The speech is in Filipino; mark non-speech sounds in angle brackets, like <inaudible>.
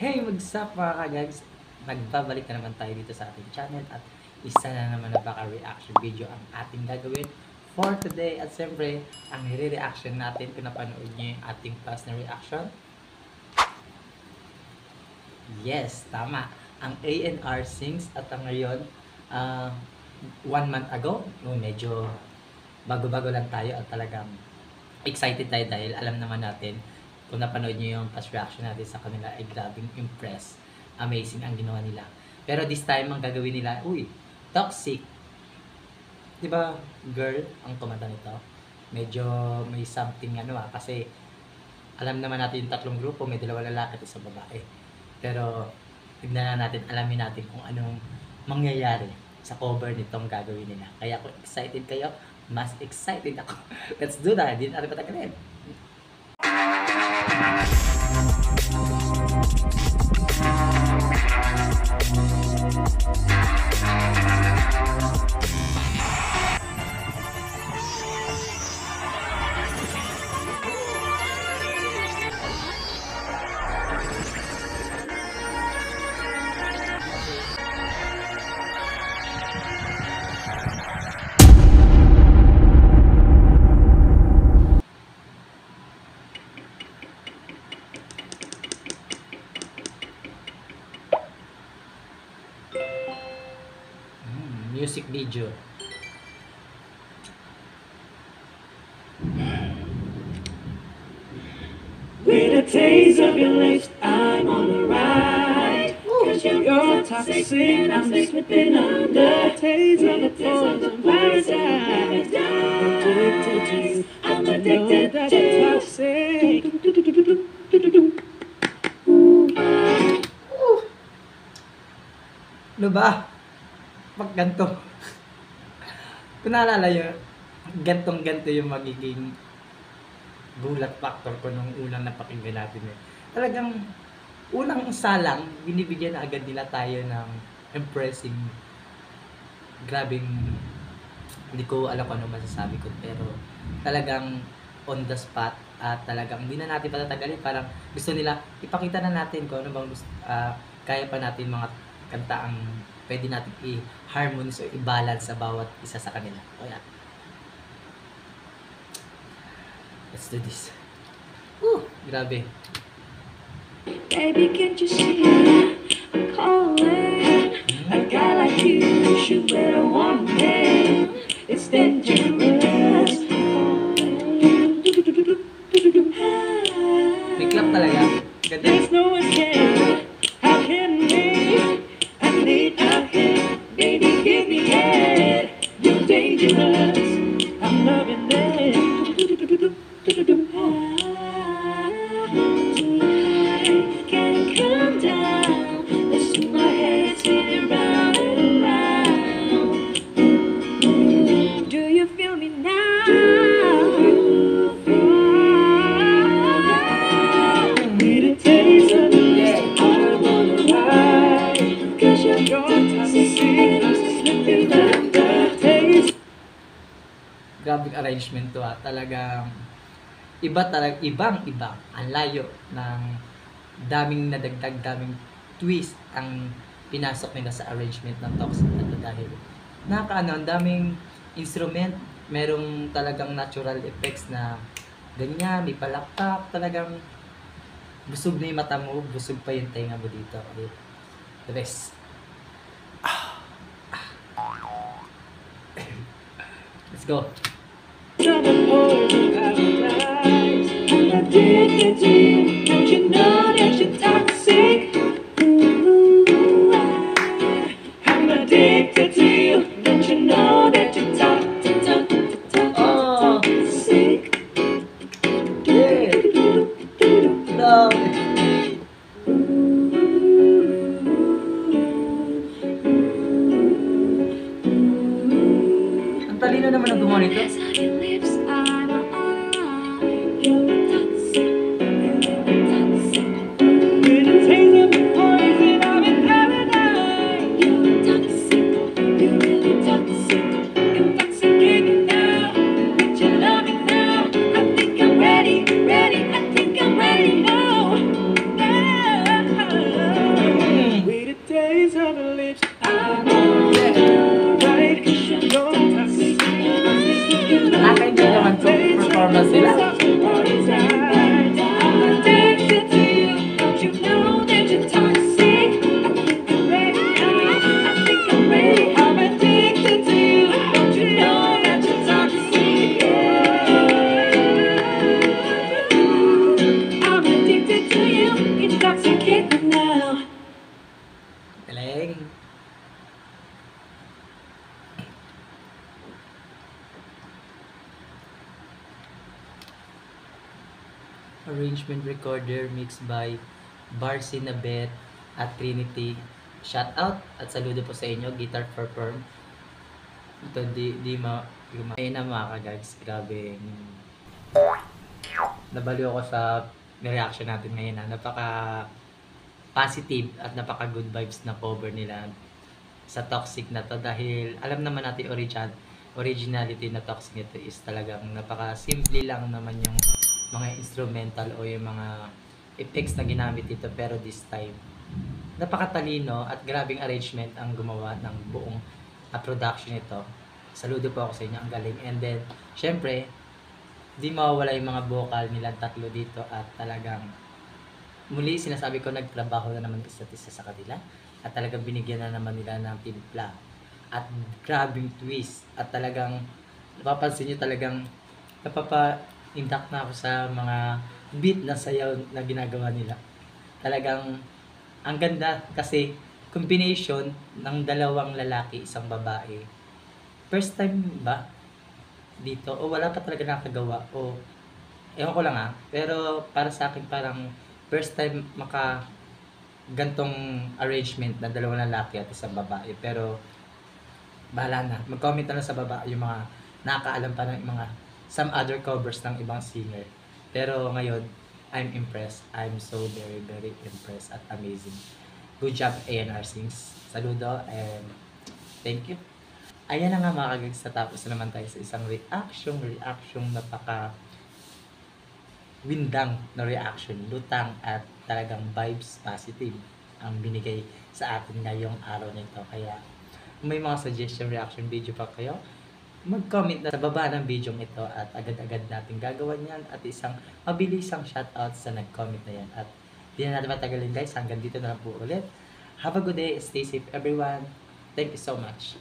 Hey, what's up mga kagags? Nagbabalik na naman tayo dito sa ating channel at isa na naman na baka reaction video ang ating gagawin for today. At siyempre, ang nire-reaction natin kung napanood niyo yung ating past na reaction. Yes, tama. Ang ANR sings at ang ngayon, ah, one month ago, no, medyo bago-bago lang tayo at talagang excited tayo dahil alam naman natin kung napanood niyo yung past reaction natin sa kanila ay grabing impress. Amazing ang ginawa nila. Pero this time, ang gagawin nila, uy, toxic. Di ba, girl, ang kumanta nito? Medyo may something ano ah, kasi alam naman natin yung tatlong grupo, may dalawa lalaki at isang babae. Pero, tignan na natin, alamin natin kung anong mangyayari sa cover nitong gagawin nila. Kaya kung excited kayo, mas excited ako. <laughs> Let's do that. Hindi natin patagalin. Thank you. Music video. With a taste of your lips, I'm on the ride. Cause you're, you're toxic, and I'm slipping under. Taste of the poison paradise. Addicted to you, I'm addicted to toxic. Ano ba? Pag ganito. Kung naalala yun, gantong ganito yung magiging gulat factor ko nung unang napakinggan natin eh. Talagang unang salang, binibigyan na agad nila tayo ng impressing, grabing, hindi ko alam kung ano masasabi ko, pero talagang on the spot at talagang hindi na natin patatagalin. Parang gusto nila, ipakita na natin kung ano bang ah, kaya pa natin mga kanta ang pwede natin i-harmonize o i-balance sa bawat isa sa kanila. O yan. Let's do this. Woo! Grabe. Baby, can't you see I'm calling? A guy like you should wear a one man. It's dangerous. Arrangement to ah. Talagang iba talaga ibang iba ang layo ng daming nadagdag daming twist ang pinasok nila sa arrangement ng Toxic na dahil nakakaano ang daming instrument merong talagang natural effects na ganyan may palakpak talagang busog na yung mata mo busog pa yung tenga mo dito okay? the best <coughs> let's go I'm addicted to you. Don't you know that you're toxic? Ooh, I'm addicted to you. Don't you know that you're toxic? Toxic. yeah Ang talino naman ng gumawa nito. Taste of her lips. I know that right. You're toxic. Nakaka-enjoy naman to performance nila. Galing. Arrangement recorder mixed by Barcinabet at Trinity. Shout out at saludo po sa inyo, Guitar for Perm. Ito, di, di ma... Ayun na mga kagags, grabe. Nabaliw ako sa reaction natin ngayon na napaka positive at napaka good vibes na cover nila sa toxic na to. Dahil alam naman natin origin originality na toxic nito is talagang napaka simple lang naman yung mga instrumental o yung mga effects na ginamit dito. Pero this time napakatalino at grabing arrangement ang gumawa ng buong uh, production nito. Saludo po ako sa inyo. Ang galing. And then syempre di mawawala yung mga vocal nila tatlo dito at talagang muli sinasabi ko nagtrabaho na naman isa't isa sa kanila at talagang binigyan na naman nila ng timpla. At grabing twist. At talagang napapansin nyo talagang napapa-induct na ako sa mga beat na sayaw na ginagawa nila. Talagang ang ganda kasi combination ng dalawang lalaki isang babae. First time ba dito o wala pa talaga nakagawa o ewan ko lang ah pero para sa akin parang first time maka gantong arrangement na dalawang lalaki at isang babae. Pero bahala na. Mag-comment na lang sa baba yung mga nakakaalam pa ng mga some other covers ng ibang singer. Pero ngayon I'm impressed. I'm so very very impressed at amazing. Good job ANR Sings. Saludo and thank you. Ayan na nga mga kagags natapos na naman tayo sa isang reaction. Reaction napaka windang na reaction, lutang at talagang vibes positive ang binigay sa atin ngayong araw nito. Kaya may mga suggestion reaction video pa kayo, mag-comment na sa baba ng video ito at agad-agad natin gagawan yan at isang mabilisang shoutout sa nag-comment na yan. At di na natin matagalin guys, hanggang dito na lang po ulit. Have a good day, stay safe everyone. Thank you so much.